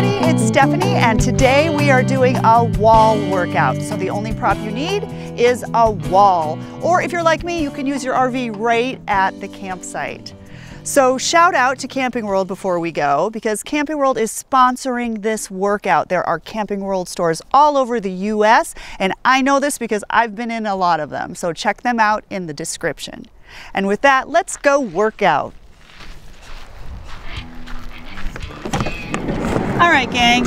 everybody, it's Stephanie and today we are doing a wall workout. So the only prop you need is a wall. Or if you're like me, you can use your RV right at the campsite. So shout out to Camping World before we go because Camping World is sponsoring this workout. There are Camping World stores all over the US and I know this because I've been in a lot of them. So check them out in the description. And with that, let's go work All right, gang,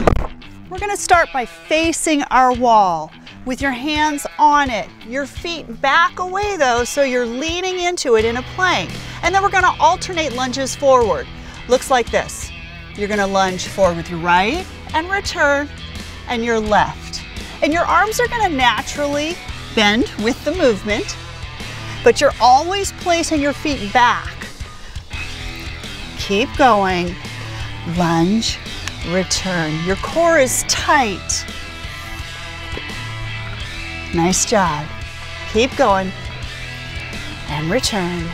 we're gonna start by facing our wall with your hands on it. Your feet back away though, so you're leaning into it in a plank. And then we're gonna alternate lunges forward. Looks like this. You're gonna lunge forward with your right and return and your left. And your arms are gonna naturally bend with the movement, but you're always placing your feet back. Keep going. Lunge, return. Your core is tight. Nice job. Keep going. And return.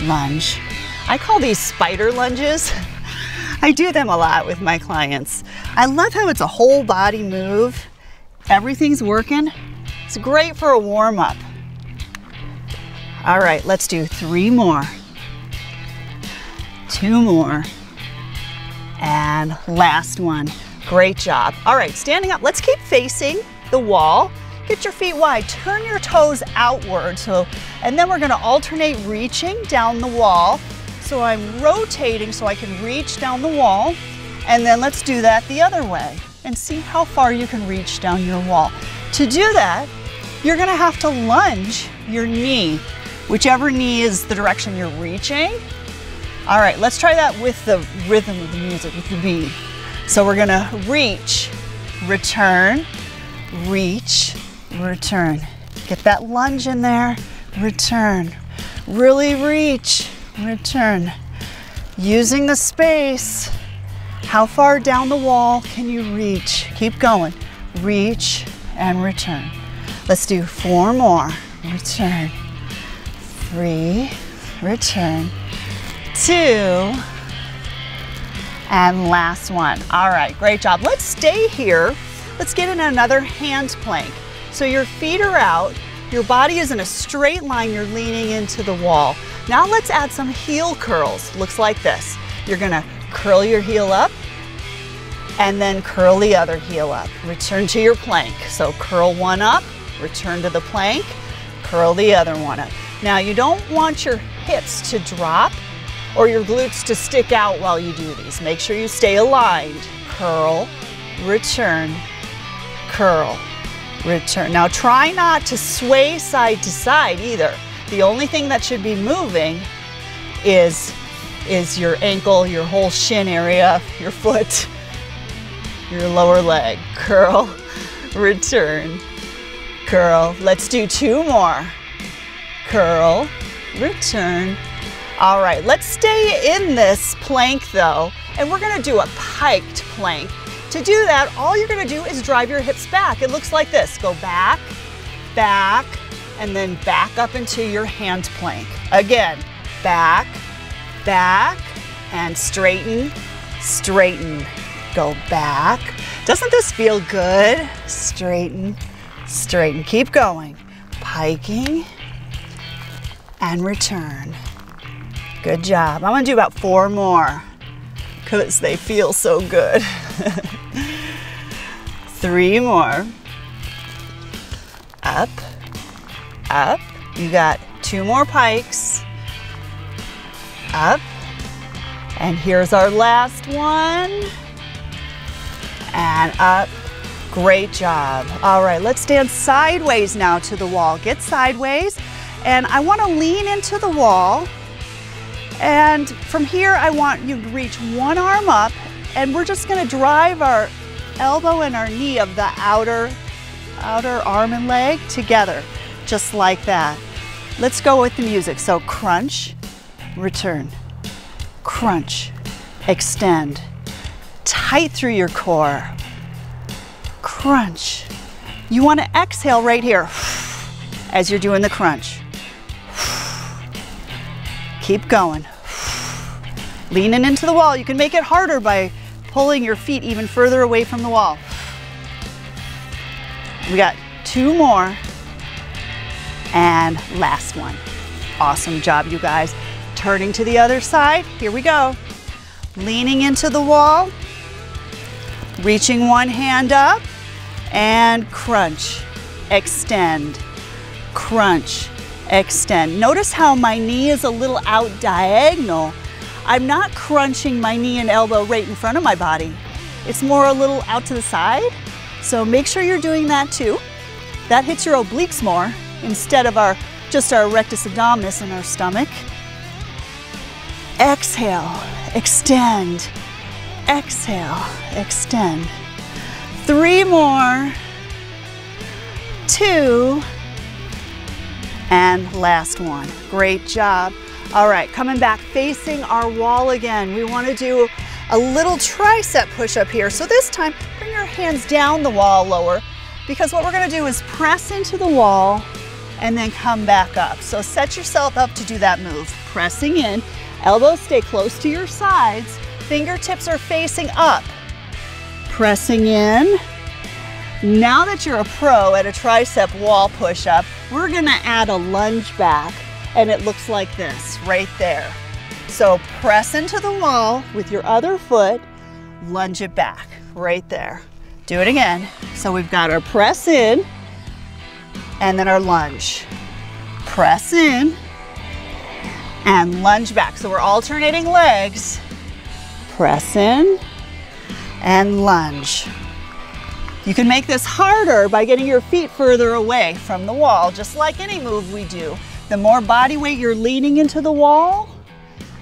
Lunge. I call these spider lunges. I do them a lot with my clients. I love how it's a whole body move. Everything's working. It's great for a warm up. All right, let's do three more. Two more. And last one. Great job. All right, standing up. Let's keep facing the wall. Get your feet wide. Turn your toes outward. So, and then we're gonna alternate reaching down the wall. So I'm rotating so I can reach down the wall. And then let's do that the other way and see how far you can reach down your wall. To do that, you're gonna have to lunge your knee, whichever knee is the direction you're reaching. All right, let's try that with the rhythm of the music, with the beat. So we're gonna reach, return, reach, return. Get that lunge in there, return. Really reach, return. Using the space, how far down the wall can you reach? Keep going. Reach and return. Let's do four more. Return. Three, return two, and last one. All right, great job. Let's stay here. Let's get in another hand plank. So your feet are out, your body is in a straight line, you're leaning into the wall. Now let's add some heel curls. Looks like this. You're gonna curl your heel up and then curl the other heel up. Return to your plank. So curl one up, return to the plank, curl the other one up. Now you don't want your hips to drop or your glutes to stick out while you do these. Make sure you stay aligned. Curl, return, curl, return. Now try not to sway side to side either. The only thing that should be moving is, is your ankle, your whole shin area, your foot, your lower leg. Curl, return, curl. Let's do two more. Curl, return, all right, let's stay in this plank though, and we're gonna do a piked plank. To do that, all you're gonna do is drive your hips back. It looks like this. Go back, back, and then back up into your hand plank. Again, back, back, and straighten, straighten. Go back. Doesn't this feel good? Straighten, straighten. Keep going. Piking and return. Good job. I'm gonna do about four more because they feel so good. Three more. Up, up. You got two more pikes. Up. And here's our last one. And up. Great job. All right, let's stand sideways now to the wall. Get sideways. And I wanna lean into the wall and from here, I want you to reach one arm up and we're just gonna drive our elbow and our knee of the outer, outer arm and leg together, just like that. Let's go with the music. So crunch, return, crunch, extend, tight through your core, crunch. You wanna exhale right here as you're doing the crunch. Keep going. Leaning into the wall. You can make it harder by pulling your feet even further away from the wall. We got two more. And last one. Awesome job, you guys. Turning to the other side. Here we go. Leaning into the wall. Reaching one hand up. And crunch. Extend. Crunch. Extend. Notice how my knee is a little out diagonal. I'm not crunching my knee and elbow right in front of my body. It's more a little out to the side. So make sure you're doing that too. That hits your obliques more instead of our just our rectus abdominis in our stomach. Exhale, extend. Exhale, extend. Three more. Two. And last one. Great job. All right, coming back facing our wall again. We want to do a little tricep push up here. So this time, bring your hands down the wall lower because what we're going to do is press into the wall and then come back up. So set yourself up to do that move. Pressing in, elbows stay close to your sides, fingertips are facing up. Pressing in. Now that you're a pro at a tricep wall push-up, we're gonna add a lunge back and it looks like this right there. So press into the wall with your other foot, lunge it back right there. Do it again. So we've got our press in, and then our lunge. Press in and lunge back. So we're alternating legs. Press in and lunge. You can make this harder by getting your feet further away from the wall, just like any move we do. The more body weight you're leaning into the wall,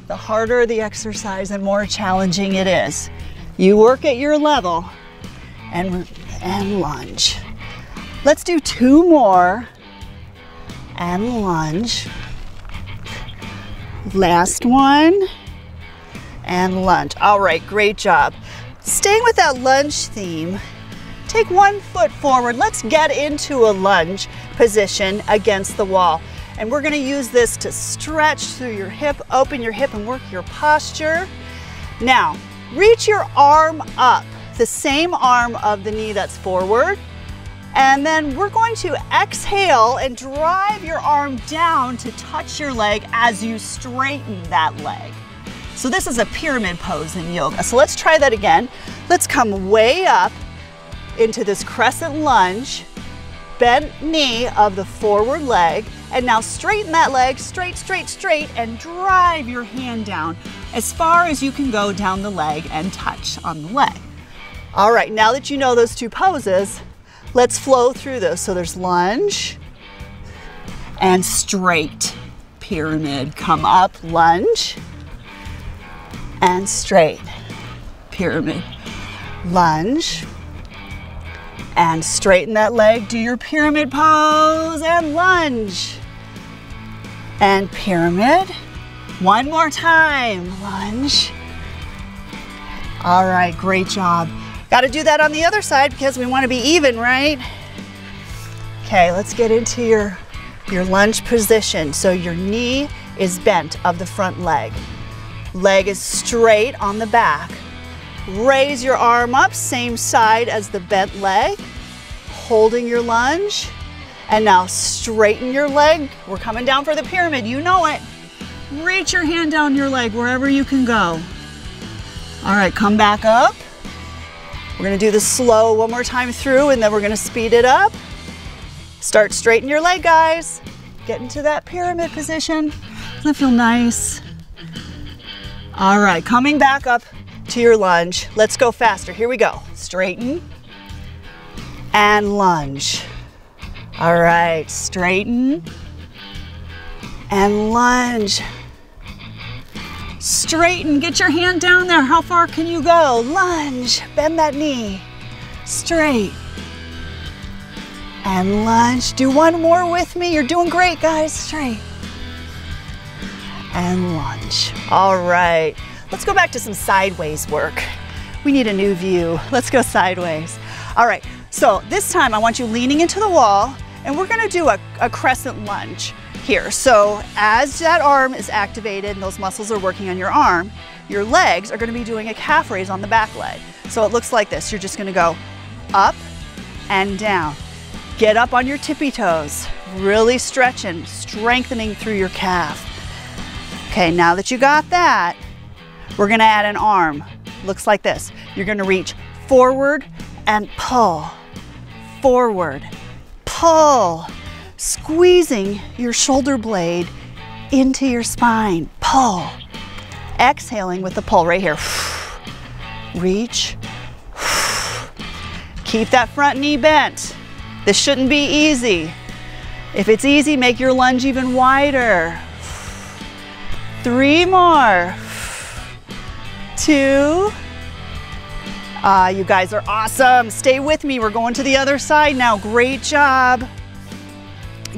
the harder the exercise and more challenging it is. You work at your level and, and lunge. Let's do two more and lunge. Last one and lunge. All right, great job. Staying with that lunge theme, take one foot forward. Let's get into a lunge position against the wall. And we're gonna use this to stretch through your hip, open your hip and work your posture. Now, reach your arm up, the same arm of the knee that's forward. And then we're going to exhale and drive your arm down to touch your leg as you straighten that leg. So this is a pyramid pose in yoga. So let's try that again. Let's come way up into this crescent lunge, bent knee of the forward leg, and now straighten that leg, straight, straight, straight, and drive your hand down as far as you can go down the leg and touch on the leg. All right, now that you know those two poses, Let's flow through those. So there's lunge and straight pyramid. Come up, lunge and straight pyramid. Lunge and straighten that leg. Do your pyramid pose and lunge and pyramid. One more time, lunge. All right, great job. Got to do that on the other side because we want to be even, right? Okay, let's get into your, your lunge position. So your knee is bent of the front leg. Leg is straight on the back. Raise your arm up, same side as the bent leg. Holding your lunge. And now straighten your leg. We're coming down for the pyramid, you know it. Reach your hand down your leg wherever you can go. All right, come back up. We're gonna do this slow one more time through and then we're gonna speed it up. Start straighten your leg, guys. Get into that pyramid position. Doesn't that feel nice? All right, coming back up to your lunge. Let's go faster. Here we go. Straighten and lunge. All right, straighten and lunge. Straighten, get your hand down there. How far can you go? Lunge, bend that knee. Straight. And lunge. Do one more with me. You're doing great, guys. Straight. And lunge. All right. Let's go back to some sideways work. We need a new view. Let's go sideways. All right. So this time I want you leaning into the wall and we're gonna do a, a crescent lunge here. So as that arm is activated and those muscles are working on your arm, your legs are gonna be doing a calf raise on the back leg. So it looks like this. You're just gonna go up and down. Get up on your tippy toes, really stretching, strengthening through your calf. Okay, now that you got that, we're gonna add an arm. Looks like this. You're gonna reach forward and pull, forward, pull, squeezing your shoulder blade into your spine, pull. Exhaling with the pull right here. Reach. Keep that front knee bent. This shouldn't be easy. If it's easy, make your lunge even wider. Three more. Two. Ah, you guys are awesome. Stay with me. We're going to the other side now. Great job.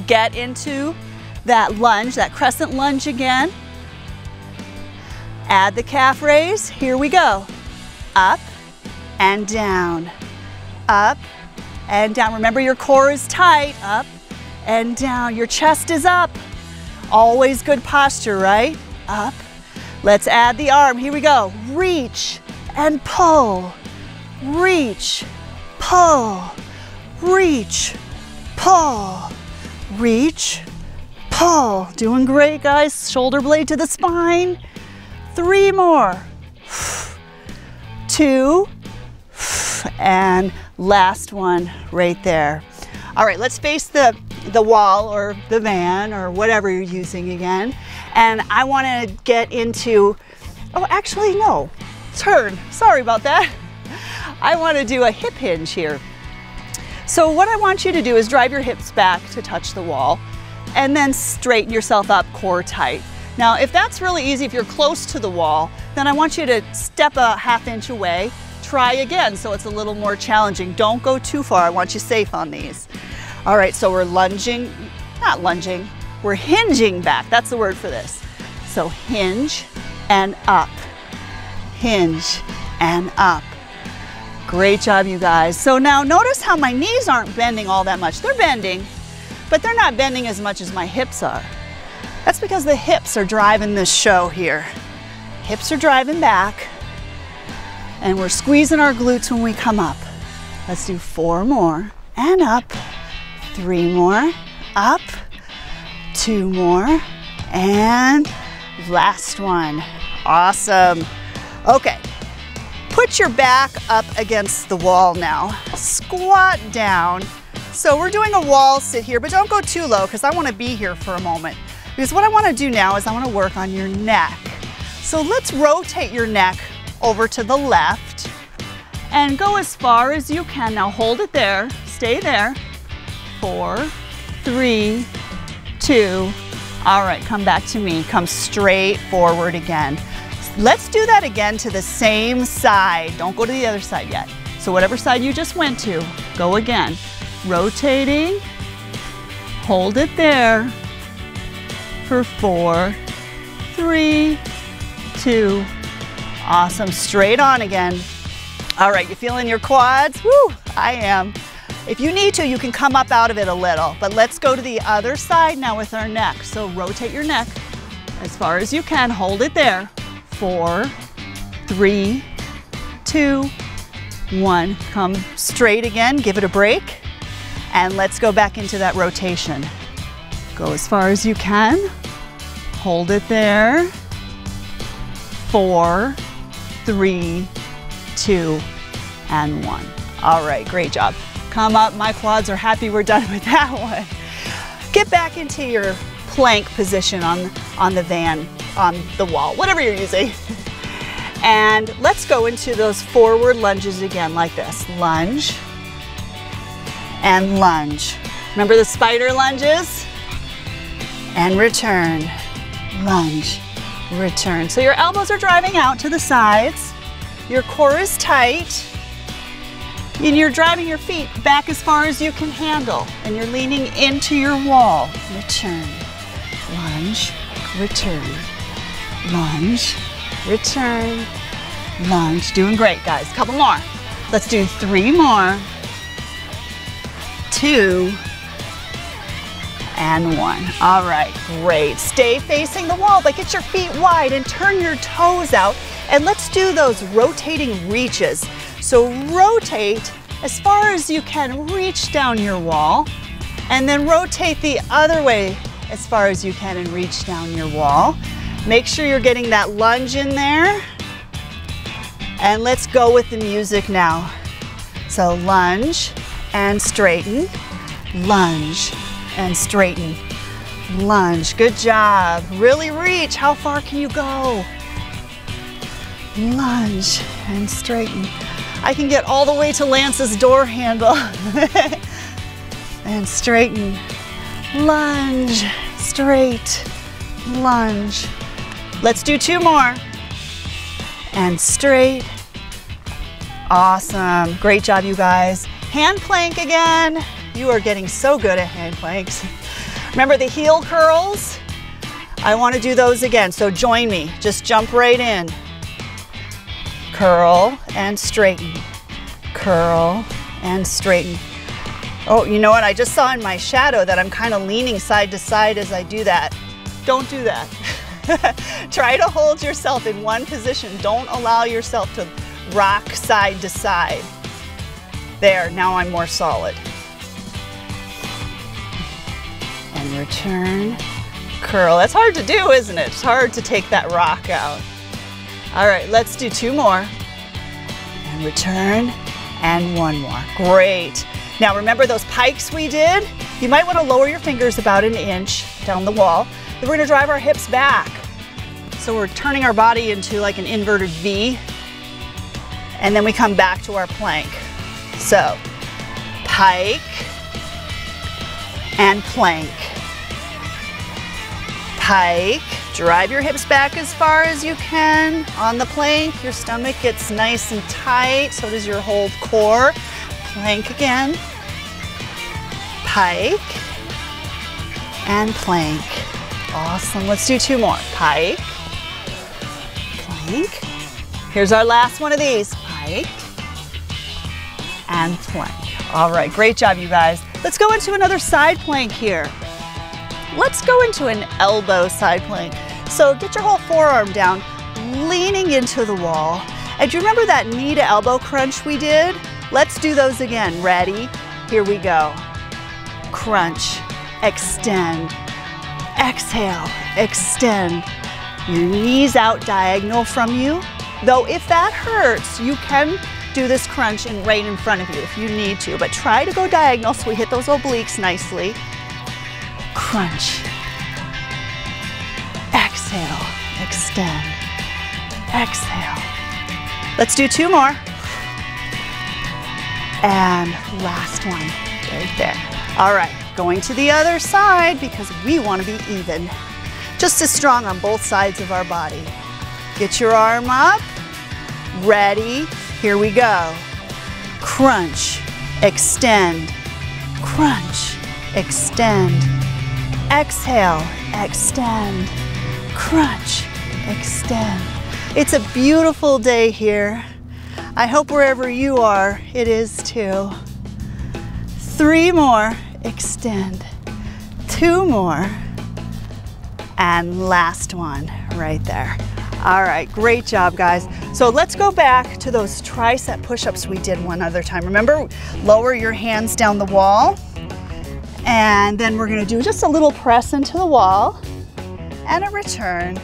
Get into that lunge, that crescent lunge again. Add the calf raise. Here we go. Up and down. Up and down. Remember your core is tight. Up and down. Your chest is up. Always good posture, right? Up. Let's add the arm. Here we go. Reach and pull. Reach, pull, reach, pull, reach, pull. Doing great, guys. Shoulder blade to the spine. Three more. Two. And last one right there. All right, let's face the, the wall or the van or whatever you're using again. And I want to get into, oh, actually, no, turn. Sorry about that. I want to do a hip hinge here. So what I want you to do is drive your hips back to touch the wall and then straighten yourself up core tight. Now, if that's really easy, if you're close to the wall, then I want you to step a half inch away, try again so it's a little more challenging. Don't go too far, I want you safe on these. All right, so we're lunging, not lunging, we're hinging back. That's the word for this. So hinge and up, hinge and up. Great job, you guys. So now notice how my knees aren't bending all that much. They're bending, but they're not bending as much as my hips are. That's because the hips are driving this show here. Hips are driving back, and we're squeezing our glutes when we come up. Let's do four more, and up. Three more, up. Two more, and last one. Awesome. Okay, Put your back up against the wall now. Squat down. So we're doing a wall sit here, but don't go too low because I want to be here for a moment. Because what I want to do now is I want to work on your neck. So let's rotate your neck over to the left and go as far as you can. Now hold it there, stay there. Four, three, two. All right, come back to me. Come straight forward again. Let's do that again to the same side. Don't go to the other side yet. So whatever side you just went to, go again. Rotating, hold it there for four, three, two, awesome. Straight on again. All right, you feeling your quads? Woo, I am. If you need to, you can come up out of it a little, but let's go to the other side now with our neck. So rotate your neck as far as you can, hold it there four, three, two, one. Come straight again, give it a break, and let's go back into that rotation. Go as far as you can. Hold it there. Four, three, two, and one. All right, great job. Come up, my quads are happy we're done with that one. Get back into your plank position on, on the van on the wall, whatever you're using. And let's go into those forward lunges again like this. Lunge and lunge. Remember the spider lunges? And return, lunge, return. So your elbows are driving out to the sides. Your core is tight. And you're driving your feet back as far as you can handle. And you're leaning into your wall. Return, lunge, return, lunge, return, lunge. Doing great, guys. Couple more. Let's do three more. Two, and one. All right, great. Stay facing the wall, but get your feet wide and turn your toes out And let's do those rotating reaches. So rotate as far as you can, reach down your wall, and then rotate the other way as far as you can and reach down your wall. Make sure you're getting that lunge in there. And let's go with the music now. So lunge and straighten, lunge and straighten, lunge. Good job. Really reach. How far can you go? Lunge and straighten. I can get all the way to Lance's door handle. and straighten. Lunge, straight, lunge. Let's do two more. And straight. Awesome. Great job, you guys. Hand plank again. You are getting so good at hand planks. Remember the heel curls? I want to do those again, so join me. Just jump right in. Curl and straighten. Curl and straighten. Oh, you know what? I just saw in my shadow that I'm kind of leaning side to side as I do that. Don't do that. Try to hold yourself in one position. Don't allow yourself to rock side to side. There, now I'm more solid. And return, curl. That's hard to do, isn't it? It's hard to take that rock out. All right, let's do two more. And return, and one more. Great. Now remember those pikes we did? You might want to lower your fingers about an inch down the wall. Then we're going to drive our hips back. So we're turning our body into like an inverted V. And then we come back to our plank. So pike and plank. Pike, drive your hips back as far as you can. On the plank, your stomach gets nice and tight, so does your whole core. Plank again. Pike and plank. Awesome, let's do two more. Pike, plank. Here's our last one of these. Pike and plank. All right, great job, you guys. Let's go into another side plank here. Let's go into an elbow side plank. So get your whole forearm down, leaning into the wall. And do you remember that knee to elbow crunch we did? Let's do those again. Ready? Here we go. Crunch, extend, exhale, extend. Your knees out diagonal from you. Though if that hurts, you can do this crunch and right in front of you if you need to, but try to go diagonal so we hit those obliques nicely. Crunch. Exhale, extend, exhale. Let's do two more. And last one, right there. All right, going to the other side because we want to be even. Just as strong on both sides of our body. Get your arm up. Ready, here we go. Crunch, extend, crunch, extend. Exhale, extend, crunch, extend. It's a beautiful day here. I hope wherever you are, it is too. Three more, extend. Two more. And last one right there. All right, great job, guys. So let's go back to those tricep push-ups we did one other time. Remember, lower your hands down the wall. And then we're gonna do just a little press into the wall and a return.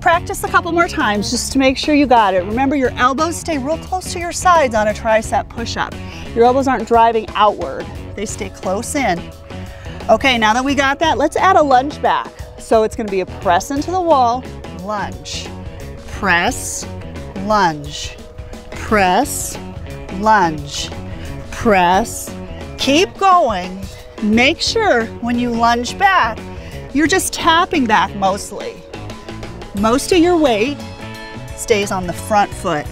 Practice a couple more times just to make sure you got it. Remember, your elbows stay real close to your sides on a tricep push-up. Your elbows aren't driving outward. They stay close in. Okay, now that we got that, let's add a lunge back. So it's gonna be a press into the wall, lunge, press, lunge, press, lunge, press. Keep going. Make sure when you lunge back, you're just tapping back mostly. Most of your weight stays on the front foot.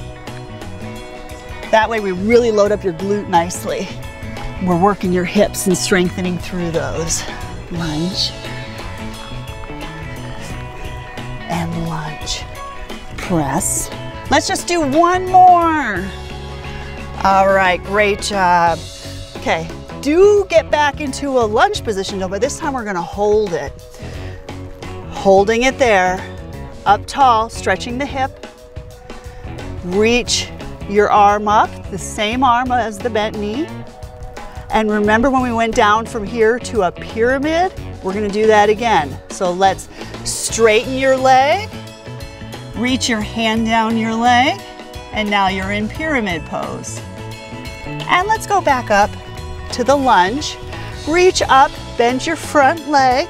That way we really load up your glute nicely. We're working your hips and strengthening through those. Lunge, and lunge. Press. Let's just do one more. All right, great job. Okay, do get back into a lunge position though, but this time we're gonna hold it. Holding it there, up tall, stretching the hip, Reach your arm up, the same arm as the bent knee. And remember when we went down from here to a pyramid? We're gonna do that again. So let's straighten your leg, reach your hand down your leg, and now you're in pyramid pose. And let's go back up to the lunge. Reach up, bend your front leg,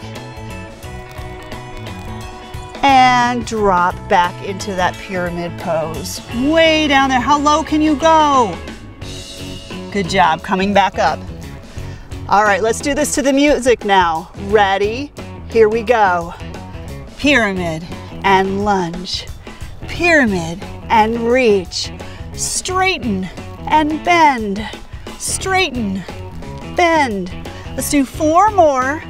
and drop back into that pyramid pose. Way down there, how low can you go? Good job, coming back up. All right, let's do this to the music now. Ready? Here we go. Pyramid and lunge. Pyramid and reach. Straighten and bend. Straighten, bend. Let's do four more.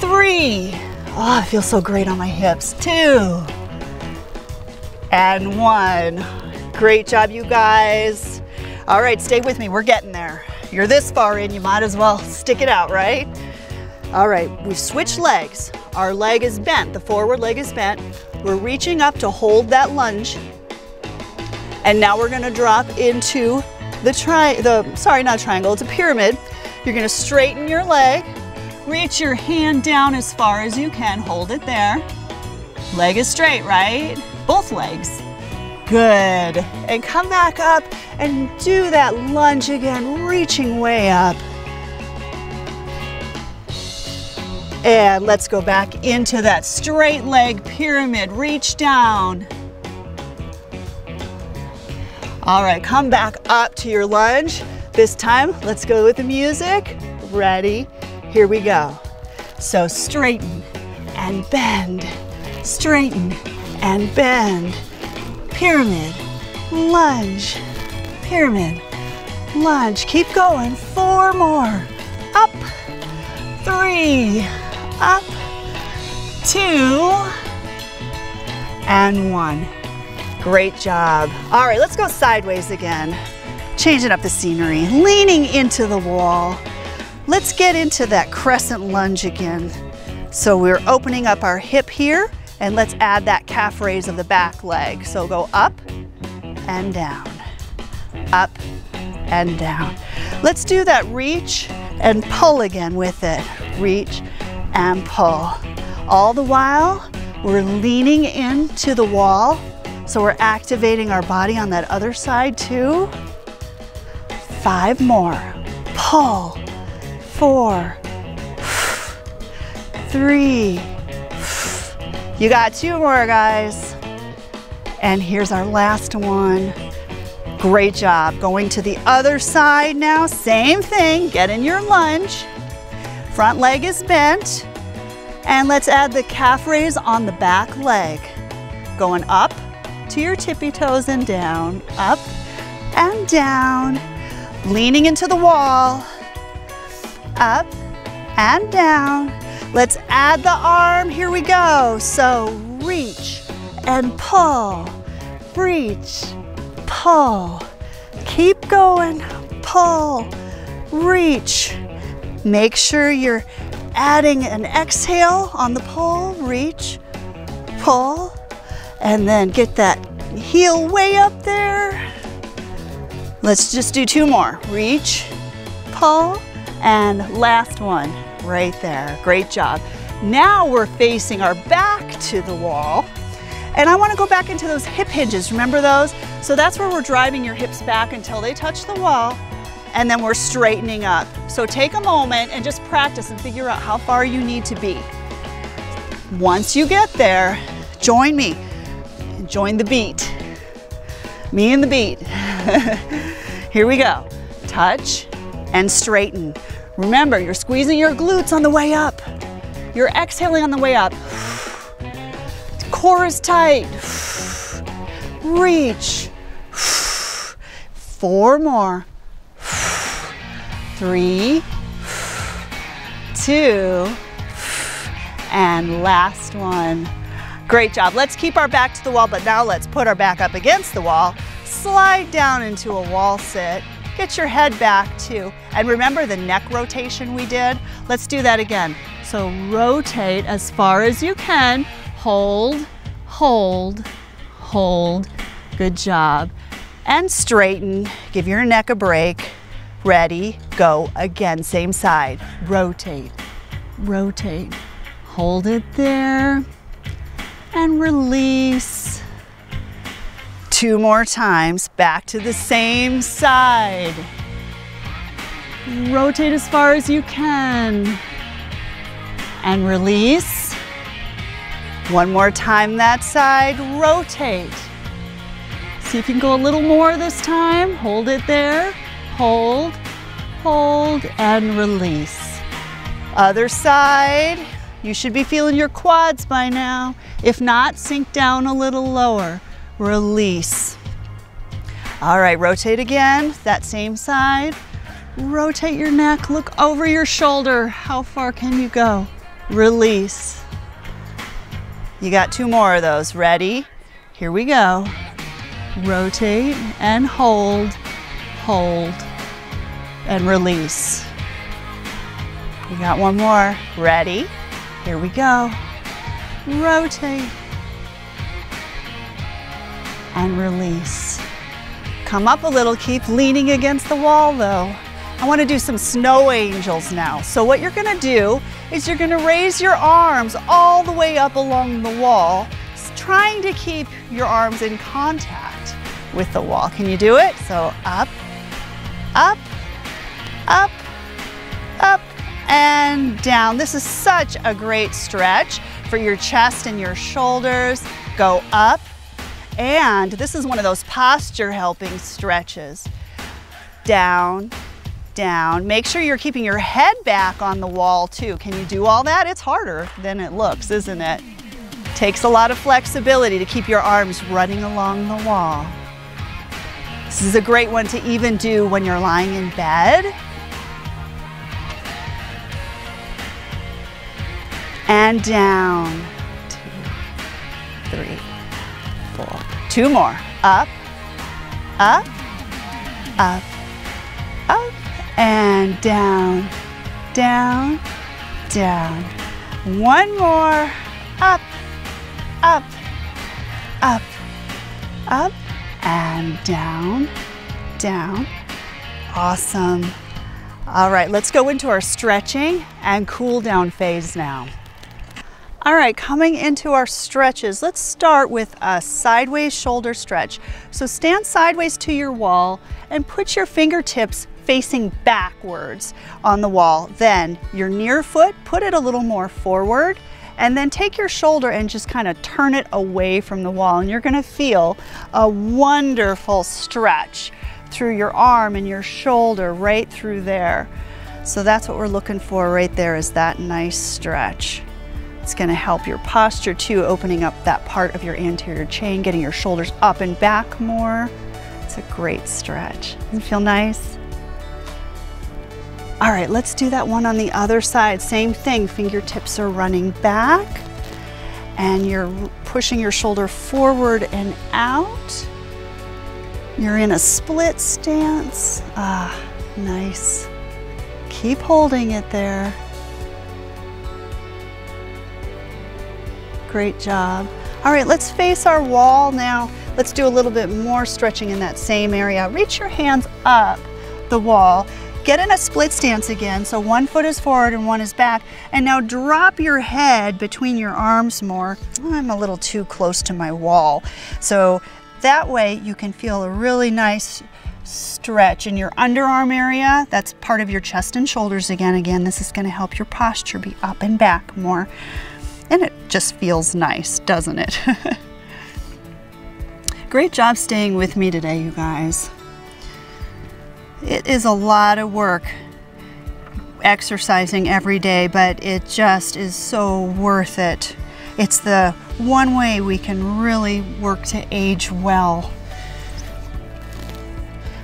Three. Oh, it feels so great on my hips. Two. And one. Great job, you guys. All right, stay with me. We're getting there. You're this far in, you might as well stick it out, right? All right, we've switched legs. Our leg is bent, the forward leg is bent. We're reaching up to hold that lunge. And now we're gonna drop into the tri, the, sorry, not triangle, it's a pyramid. You're gonna straighten your leg, reach your hand down as far as you can, hold it there. Leg is straight, right? Both legs. Good. And come back up and do that lunge again, reaching way up. And let's go back into that straight leg pyramid. Reach down. All right, come back up to your lunge. This time, let's go with the music. Ready? Here we go. So straighten and bend, straighten and bend. Pyramid, lunge, pyramid, lunge. Keep going, four more. Up, three, up, two, and one. Great job. All right, let's go sideways again. Changing up the scenery, leaning into the wall. Let's get into that crescent lunge again. So we're opening up our hip here and let's add that calf raise of the back leg. So go up and down, up and down. Let's do that reach and pull again with it. Reach and pull. All the while, we're leaning into the wall so we're activating our body on that other side too. Five more. Pull. Four. Three. You got two more, guys. And here's our last one. Great job. Going to the other side now. Same thing. Get in your lunge. Front leg is bent. And let's add the calf raise on the back leg. Going up to your tippy toes and down, up and down, leaning into the wall, up and down. Let's add the arm, here we go. So reach and pull, reach, pull. Keep going, pull, reach. Make sure you're adding an exhale on the pull, reach, pull, and then get that heel way up there. Let's just do two more. Reach, pull, and last one right there. Great job. Now we're facing our back to the wall. And I wanna go back into those hip hinges, remember those? So that's where we're driving your hips back until they touch the wall, and then we're straightening up. So take a moment and just practice and figure out how far you need to be. Once you get there, join me join the beat. Me and the beat. Here we go. Touch and straighten. Remember, you're squeezing your glutes on the way up. You're exhaling on the way up. Core is tight. Reach. Four more. Three, two, and last one. Great job. Let's keep our back to the wall, but now let's put our back up against the wall. Slide down into a wall sit. Get your head back too. And remember the neck rotation we did? Let's do that again. So rotate as far as you can. Hold, hold, hold, Good job. And straighten, give your neck a break. Ready, go again, same side. Rotate, rotate. Hold it there release. Two more times, back to the same side. Rotate as far as you can and release. One more time that side, rotate. See if you can go a little more this time. Hold it there, hold, hold, and release. Other side, you should be feeling your quads by now. If not, sink down a little lower. Release. All right, rotate again, that same side. Rotate your neck, look over your shoulder. How far can you go? Release. You got two more of those. Ready? Here we go. Rotate and hold, hold, and release. You got one more. Ready? Here we go. Rotate and release. Come up a little, keep leaning against the wall though. I wanna do some snow angels now. So what you're gonna do is you're gonna raise your arms all the way up along the wall, trying to keep your arms in contact with the wall. Can you do it? So up, up, up, up, and down. This is such a great stretch for your chest and your shoulders. Go up, and this is one of those posture helping stretches. Down, down. Make sure you're keeping your head back on the wall too. Can you do all that? It's harder than it looks, isn't it? Takes a lot of flexibility to keep your arms running along the wall. This is a great one to even do when you're lying in bed. And down. Two, three, four. Two more. Up, up, up, up, and down, down, down. One more. Up, up, up, up, and down, down. Awesome. All right, let's go into our stretching and cool down phase now. All right, coming into our stretches, let's start with a sideways shoulder stretch. So stand sideways to your wall and put your fingertips facing backwards on the wall. Then your near foot, put it a little more forward and then take your shoulder and just kind of turn it away from the wall and you're gonna feel a wonderful stretch through your arm and your shoulder right through there. So that's what we're looking for right there is that nice stretch. It's gonna help your posture too, opening up that part of your anterior chain, getting your shoulders up and back more. It's a great stretch. Doesn't feel nice? All right, let's do that one on the other side. Same thing, fingertips are running back and you're pushing your shoulder forward and out. You're in a split stance. Ah, nice. Keep holding it there. Great job. All right, let's face our wall now. Let's do a little bit more stretching in that same area. Reach your hands up the wall. Get in a split stance again. So one foot is forward and one is back. And now drop your head between your arms more. I'm a little too close to my wall. So that way you can feel a really nice stretch in your underarm area. That's part of your chest and shoulders again. Again, this is gonna help your posture be up and back more. And it just feels nice, doesn't it? Great job staying with me today, you guys. It is a lot of work exercising every day, but it just is so worth it. It's the one way we can really work to age well.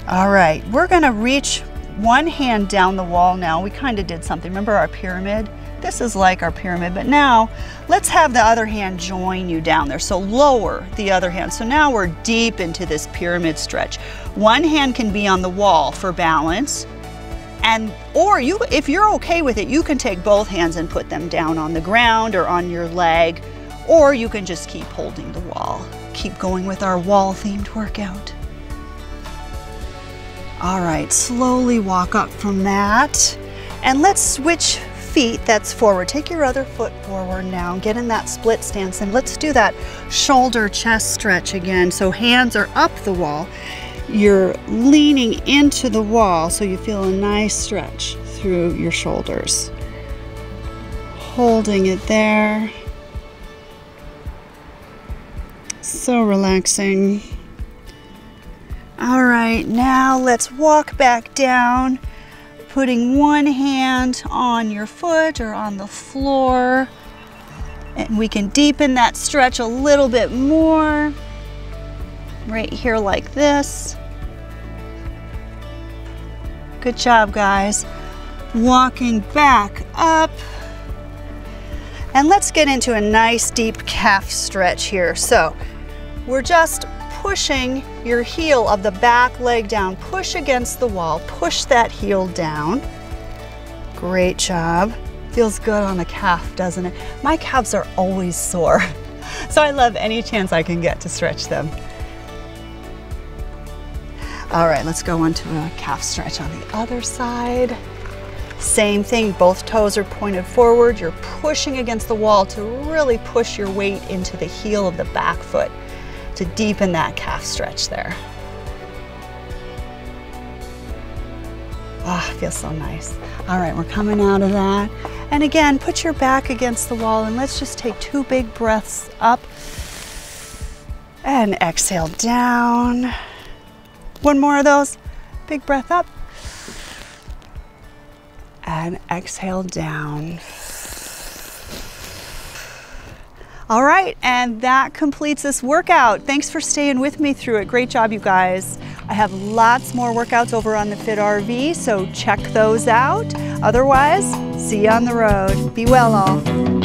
All right, we're gonna reach one hand down the wall now. We kind of did something. Remember our pyramid? This is like our pyramid, but now let's have the other hand join you down there. So lower the other hand. So now we're deep into this pyramid stretch. One hand can be on the wall for balance. And, or you, if you're okay with it, you can take both hands and put them down on the ground or on your leg, or you can just keep holding the wall. keep going with our wall themed workout. All right, slowly walk up from that. And let's switch feet that's forward. Take your other foot forward now. Get in that split stance and let's do that shoulder chest stretch again. So hands are up the wall. You're leaning into the wall so you feel a nice stretch through your shoulders. Holding it there. So relaxing. All right, now let's walk back down, putting one hand on your foot or on the floor. And we can deepen that stretch a little bit more. Right here like this. Good job, guys. Walking back up. And let's get into a nice deep calf stretch here. So we're just pushing your heel of the back leg down. Push against the wall, push that heel down. Great job. Feels good on the calf, doesn't it? My calves are always sore, so I love any chance I can get to stretch them. All right, let's go on to a calf stretch on the other side. Same thing, both toes are pointed forward. You're pushing against the wall to really push your weight into the heel of the back foot to deepen that calf stretch there. Ah, oh, feels so nice. All right, we're coming out of that. And again, put your back against the wall and let's just take two big breaths up and exhale down. One more of those. Big breath up and exhale down. All right, and that completes this workout. Thanks for staying with me through it. Great job, you guys. I have lots more workouts over on the Fit RV, so check those out. Otherwise, see you on the road. Be well, all.